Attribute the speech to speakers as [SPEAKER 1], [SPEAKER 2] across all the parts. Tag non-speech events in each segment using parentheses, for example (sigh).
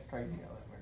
[SPEAKER 1] That's crazy how that works.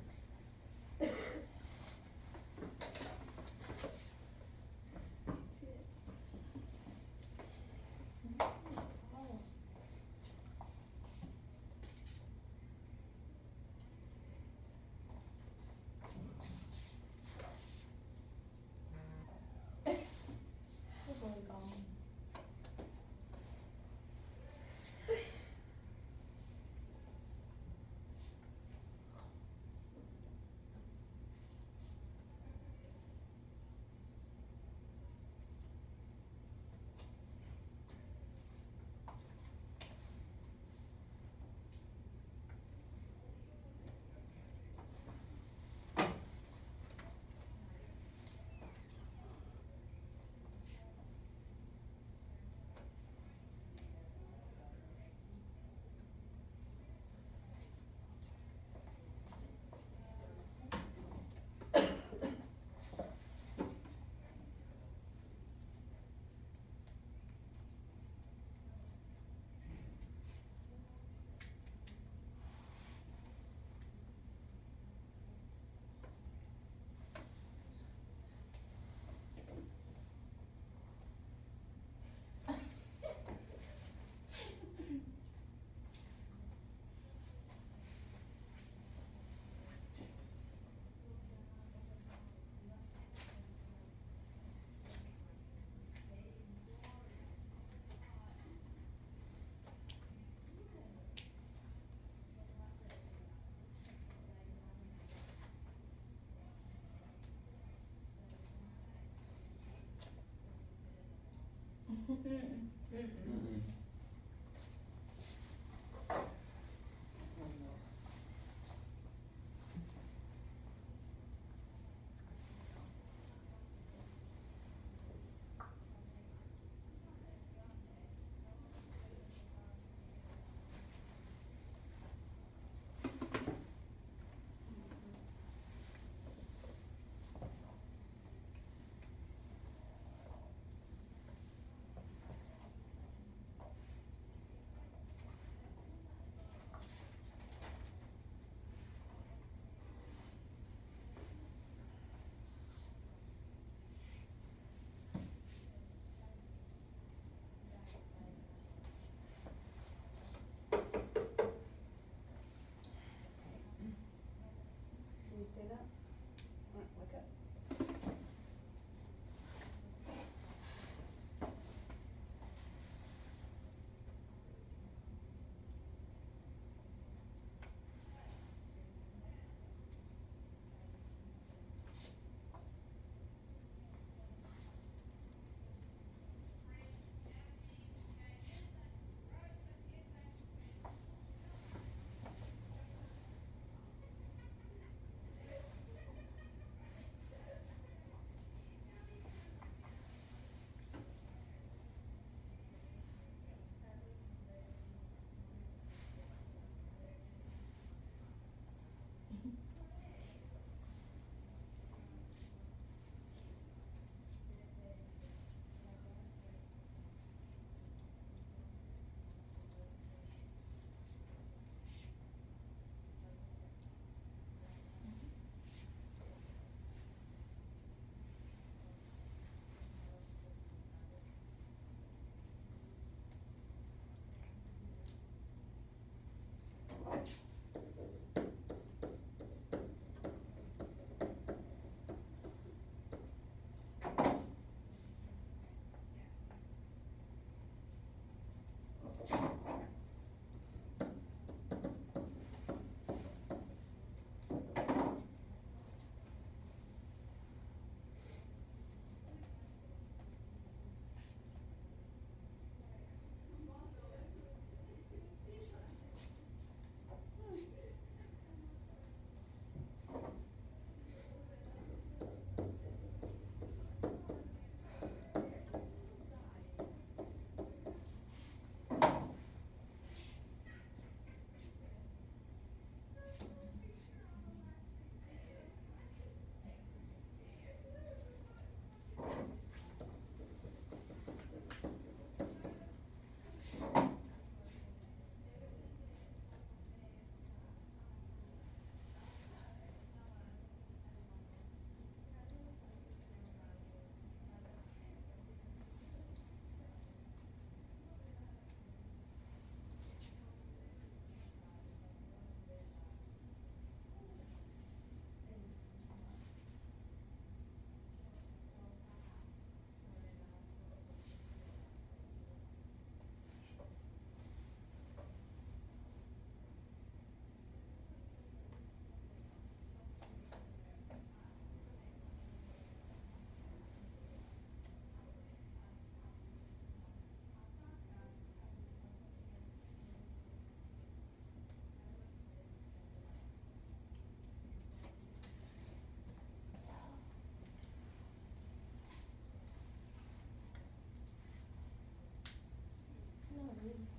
[SPEAKER 1] Wait,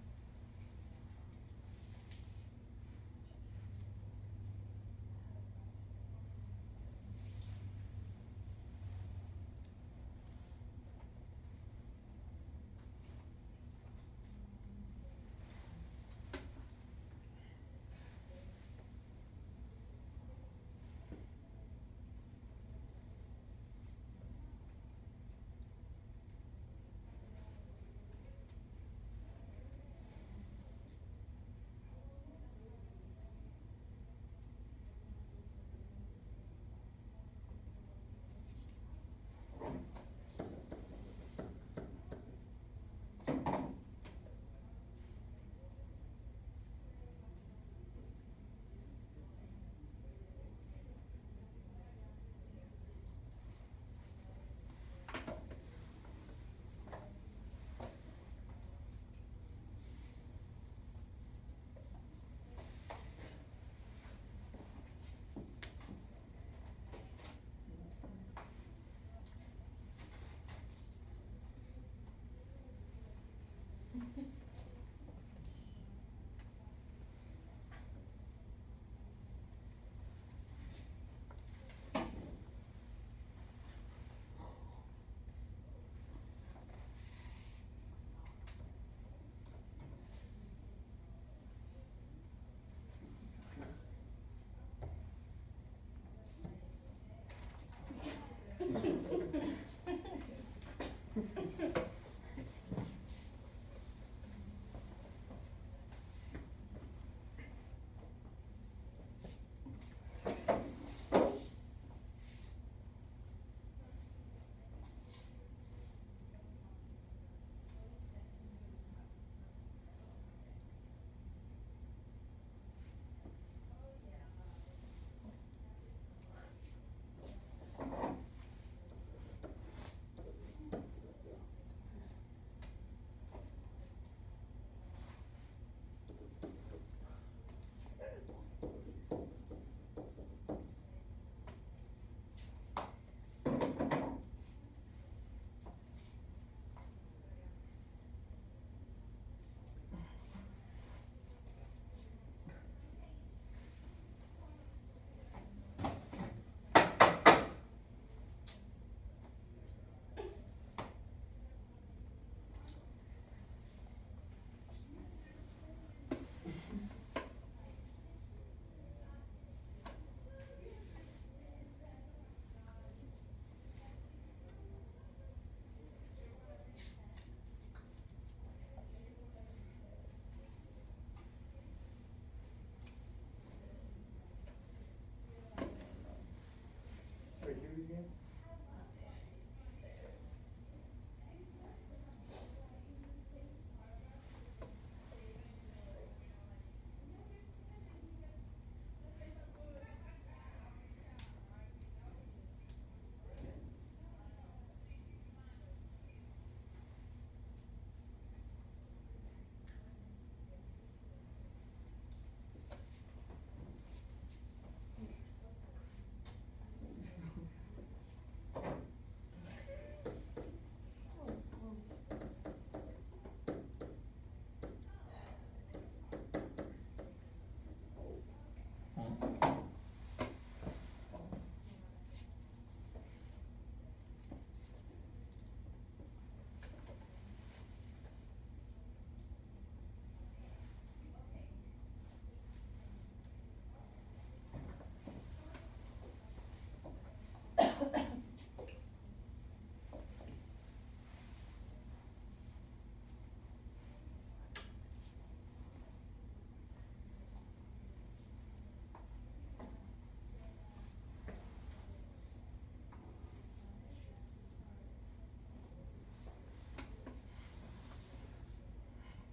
[SPEAKER 1] who (laughs) again?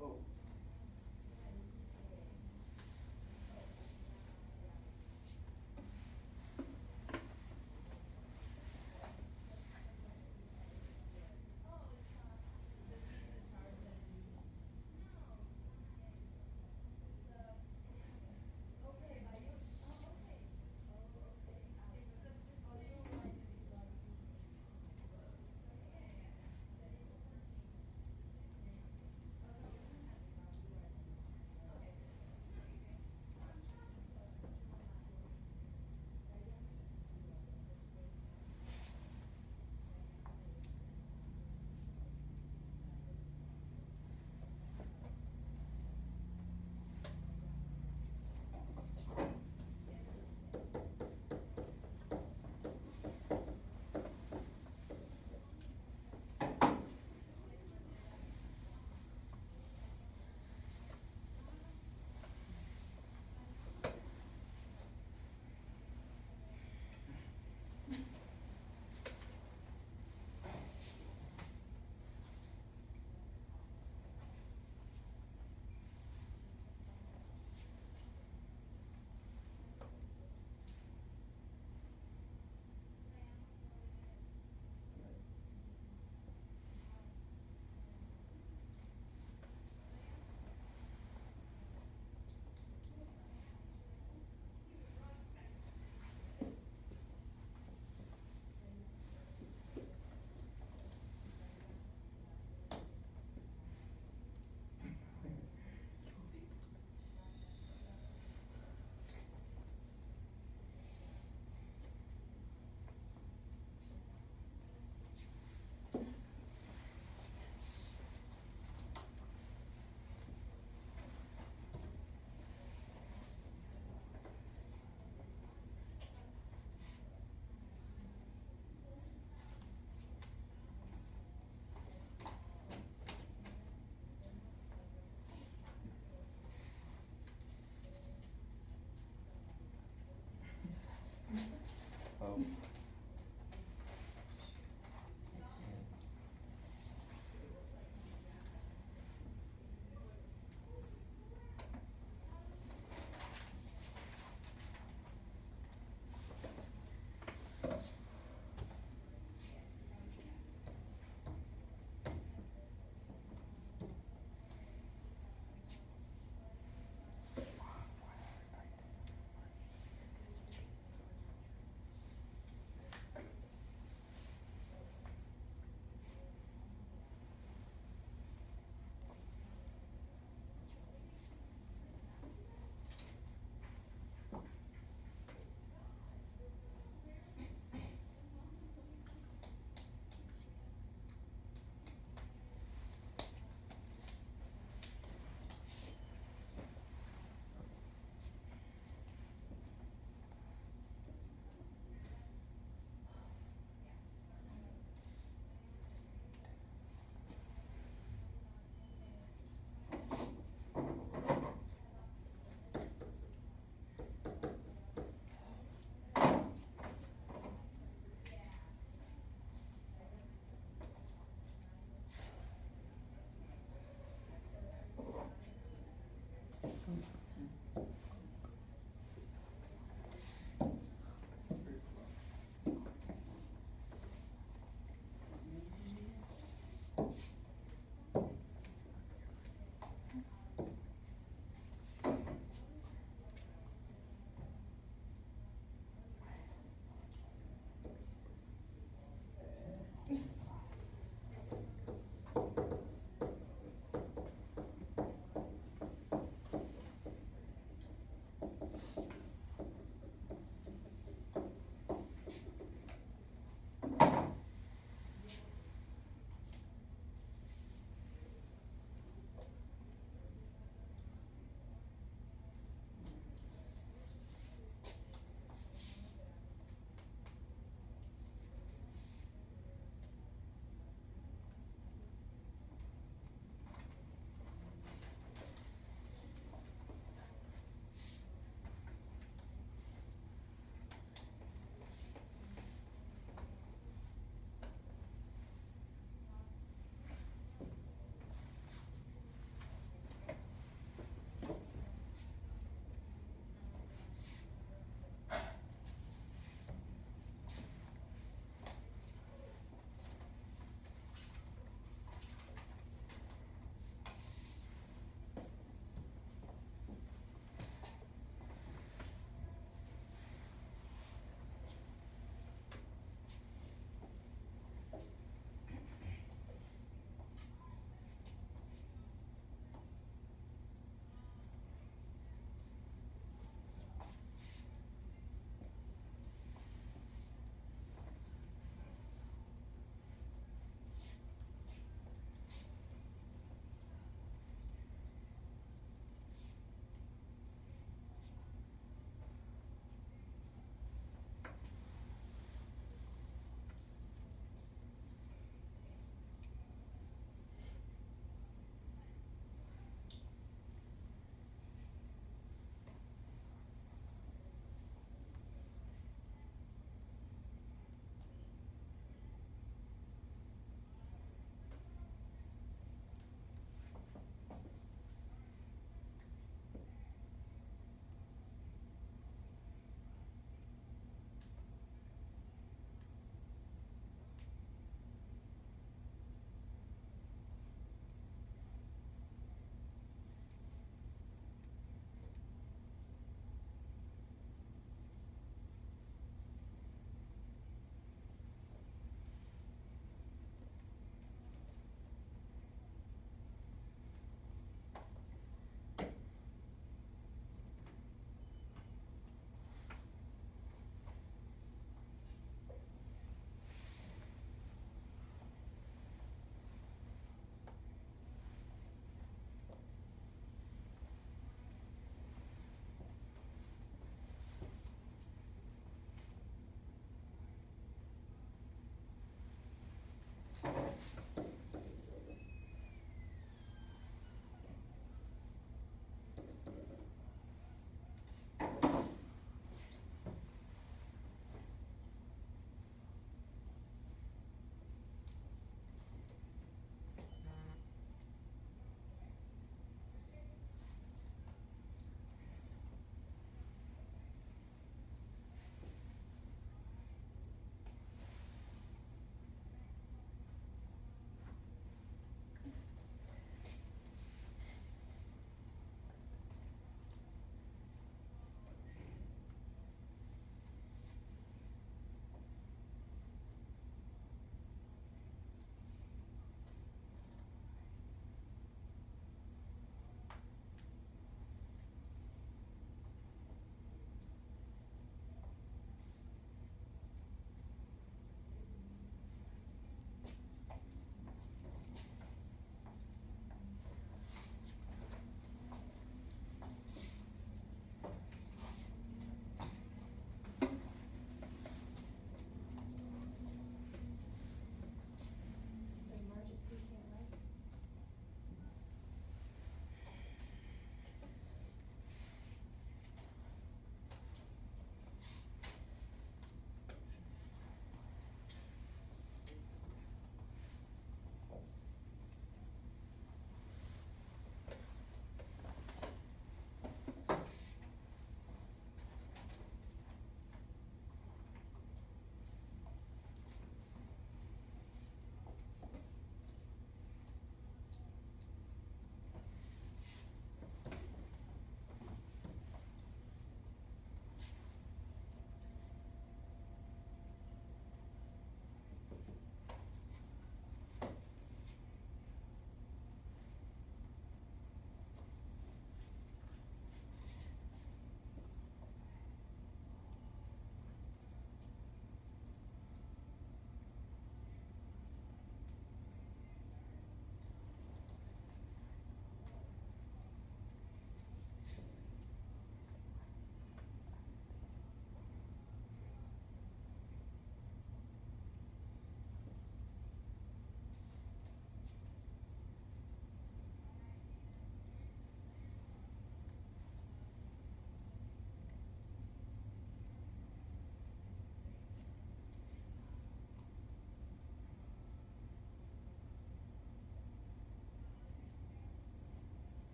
[SPEAKER 2] Oh.